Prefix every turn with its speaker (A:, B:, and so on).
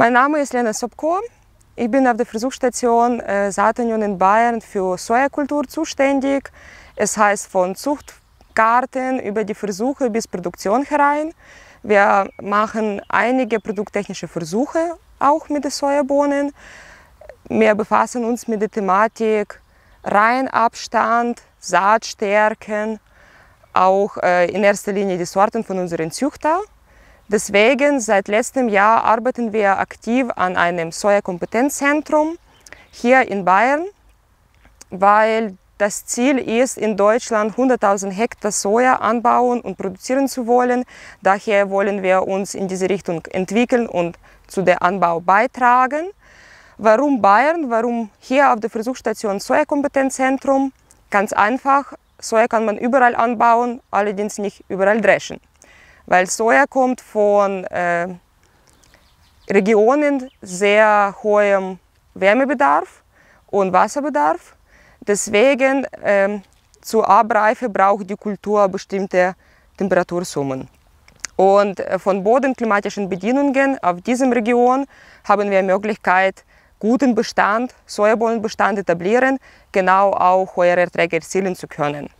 A: Mein Name ist Lena Sobko. Ich bin auf der Versuchsstation äh, Saatenunion in Bayern für Sojakultur zuständig. Es heißt von Zuchtgarten über die Versuche bis Produktion herein. Wir machen einige produkttechnische Versuche auch mit den Sojabohnen. Wir befassen uns mit der Thematik Reihenabstand, Saatstärken, auch äh, in erster Linie die Sorten von unseren Züchtern. Deswegen seit letztem Jahr arbeiten wir aktiv an einem Soja-Kompetenzzentrum hier in Bayern, weil das Ziel ist, in Deutschland 100.000 Hektar Soja anbauen und produzieren zu wollen. Daher wollen wir uns in diese Richtung entwickeln und zu dem Anbau beitragen. Warum Bayern? Warum hier auf der Versuchsstation Soja-Kompetenzzentrum? Ganz einfach, Soja kann man überall anbauen, allerdings nicht überall dreschen weil Soja kommt von äh, Regionen sehr hohem Wärmebedarf und Wasserbedarf. Deswegen äh, zur Abreife braucht die Kultur bestimmte Temperatursummen. Und äh, von bodenklimatischen Bedingungen auf diesem Region haben wir Möglichkeit, guten Bestand, Sojabohnenbestand etablieren, genau auch hohe Erträge erzielen zu können.